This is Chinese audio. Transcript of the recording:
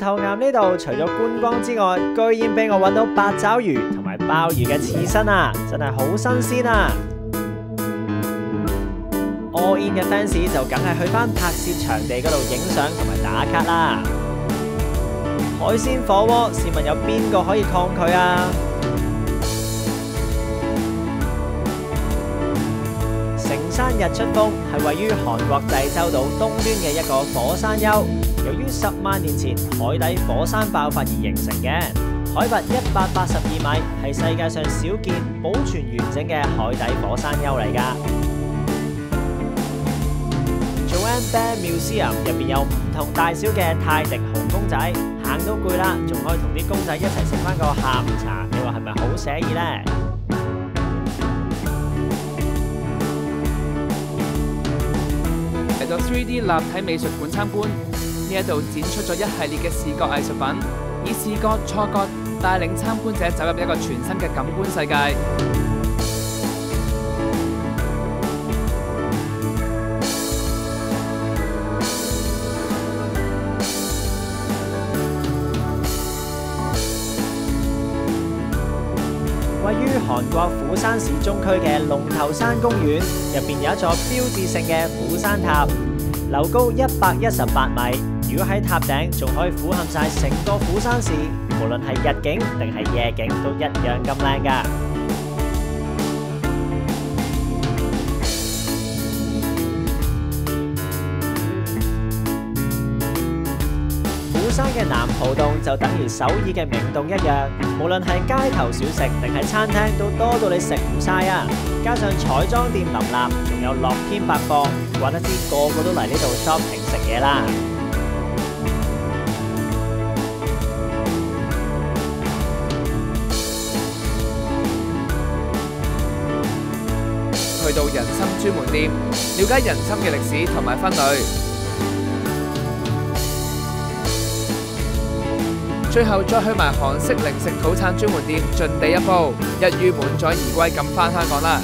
头岩呢度除咗觀光之外，居然俾我揾到八爪魚同埋鮑魚嘅刺身啊，真係好新鮮啊！All in 嘅 fans 就梗係去翻拍攝場地嗰度影相同埋打卡啦。海鮮火鍋，試問有邊個可以抗拒啊？成山日出峰係位於韓國濟州島東端嘅一個火山丘，由於十萬年前海底火山爆發而形成嘅，海拔一百八十二米，係世界上少見保存完整嘅海底火山丘嚟噶。Joanne Bear Museum 入邊有唔同大小嘅泰迪熊公仔，行到攰啦，仲可以同啲公仔一齊食翻個下午茶，你話係咪好寫意呢？嚟到 3D 立體美術館參觀，呢一度展出咗一系列嘅視覺藝術品，以視覺錯覺帶領參觀者走入一個全新嘅感官世界。位於韓國釜山市中區嘅龍頭山公園入边有一座標誌性嘅釜山塔，楼高一百一十八米。如果喺塔顶，仲可以俯瞰晒成个釜山市，无论系日景定系夜景，都一样咁靓噶。山嘅南浦洞就等於首爾嘅明洞一樣，無論係街頭小食定係餐廳，都多到你食唔晒啊！加上彩妝店林立，仲有樂天百貨，話得知個個都嚟呢度 shopping 食嘢啦。去到人參專門店，了解人參嘅歷史同埋分類。最后再去埋韓式零食土產專門店，尽地一步，一於滿載而归咁返香港啦！